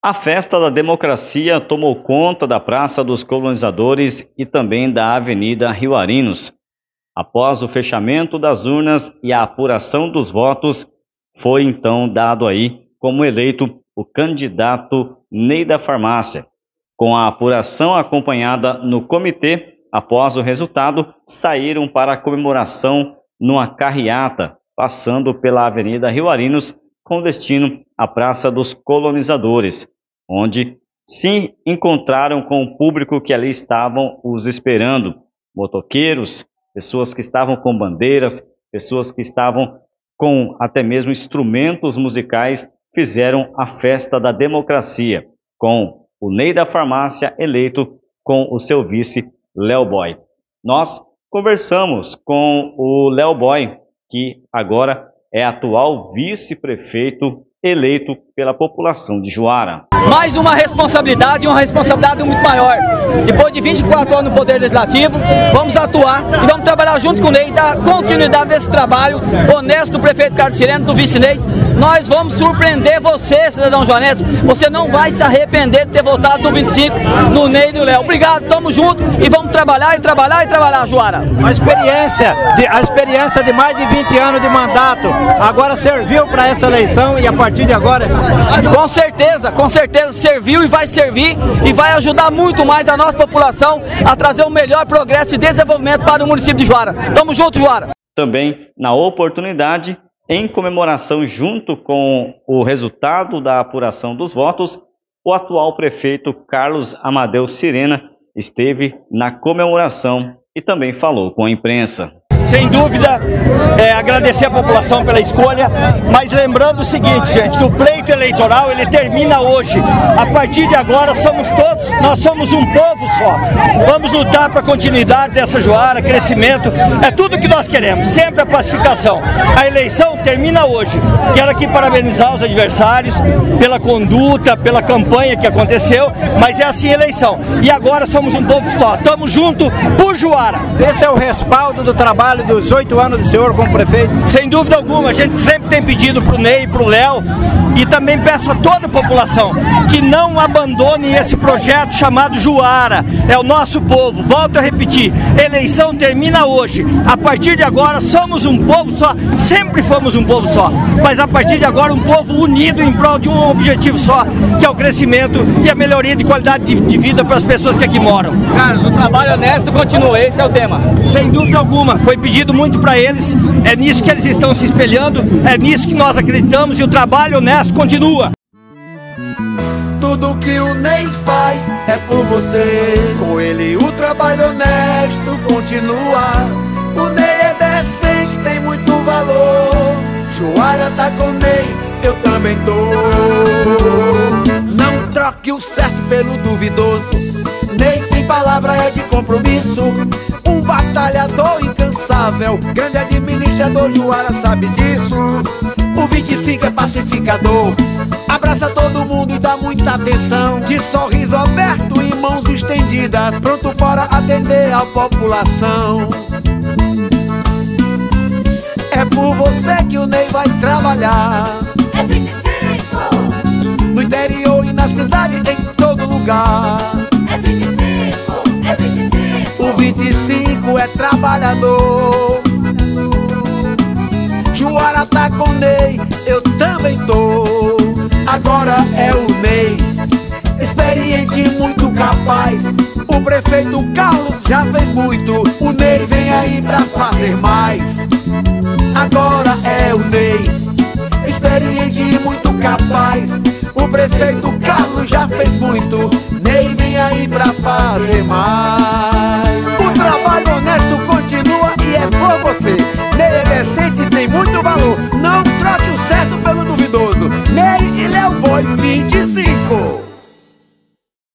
A festa da democracia tomou conta da Praça dos Colonizadores e também da Avenida Rio Arinos. Após o fechamento das urnas e a apuração dos votos, foi então dado aí como eleito o candidato Ney da Farmácia. Com a apuração acompanhada no comitê, após o resultado, saíram para a comemoração numa carreata, passando pela Avenida Rio Arinos, com destino à Praça dos Colonizadores, onde se encontraram com o público que ali estavam os esperando, motoqueiros, pessoas que estavam com bandeiras, pessoas que estavam com até mesmo instrumentos musicais, fizeram a festa da democracia, com o Ney da Farmácia eleito com o seu vice Léo Boy. Nós conversamos com o Léo Boy, que agora é atual vice-prefeito eleito pela população de Juara. Mais uma responsabilidade, uma responsabilidade muito maior. Depois de 24 anos no Poder Legislativo, vamos atuar e vamos trabalhar junto com o Ney, dar continuidade desse trabalho honesto do prefeito Carlos Sireno, do vice-Ney. Nós vamos surpreender você, cidadão Joanésio. Você não vai se arrepender de ter votado no 25, no Ney e no Léo. Obrigado, tamo junto e vamos trabalhar e trabalhar e trabalhar, Juara. A experiência, de, a experiência de mais de 20 anos de mandato agora serviu para essa eleição e a partir de agora. Com certeza, com certeza serviu e vai servir e vai ajudar muito mais a nossa população a trazer o melhor progresso e desenvolvimento para o município de Juara. Tamo junto, Juara. Também, na oportunidade, em comemoração junto com o resultado da apuração dos votos, o atual prefeito Carlos Amadeu Sirena esteve na comemoração e também falou com a imprensa sem dúvida, é, agradecer a população pela escolha, mas lembrando o seguinte, gente, que o pleito eleitoral ele termina hoje. A partir de agora somos todos, nós somos um povo só. Vamos lutar para a continuidade dessa joara, crescimento, é tudo que nós queremos, sempre a pacificação. A eleição termina hoje. Quero aqui parabenizar os adversários pela conduta, pela campanha que aconteceu, mas é assim a eleição. E agora somos um povo só. Estamos juntos por Juara. Esse é o respaldo do trabalho trabalho dos oito anos do senhor como prefeito? Sem dúvida alguma, a gente sempre tem pedido para o Ney, para o Léo e também peço a toda a população que não abandone esse projeto chamado Juara. É o nosso povo. Volto a repetir, eleição termina hoje. A partir de agora somos um povo só, sempre fomos um povo só, mas a partir de agora um povo unido em prol de um objetivo só, que é o crescimento e a melhoria de qualidade de, de vida para as pessoas que aqui moram. Carlos, o trabalho honesto continua, esse é o tema. Sem dúvida alguma, foi pedido muito para eles, é nisso que eles estão se espelhando, é nisso que nós acreditamos e o trabalho honesto continua. Tudo que o Ney faz é por você. Com ele o trabalho honesto continua. O Ney é decente, tem muito valor. Joara tá com o Ney, eu também tô. Não troque o certo pelo duvidoso. Ney tem palavra, é de compromisso. Um batalhador incansável, grande administrador, Joara sabe disso. O 25 é pacificador, abraça todo mundo e dá muita atenção. De sorriso aberto e mãos estendidas, pronto para atender a população. É por você que o Ney vai trabalhar. É 25. No interior e na cidade, em todo lugar. 25 é trabalhador. Juara tá com Ney, eu também tô. Agora é o Ney, experiente, muito capaz. O prefeito Carlos já fez muito. O Ney vem aí pra fazer mais. Agora é o Ney, experiente muito capaz. O prefeito Carlos já fez muito. Ney vem aí pra fazer mais. muito valor. Não troque o certo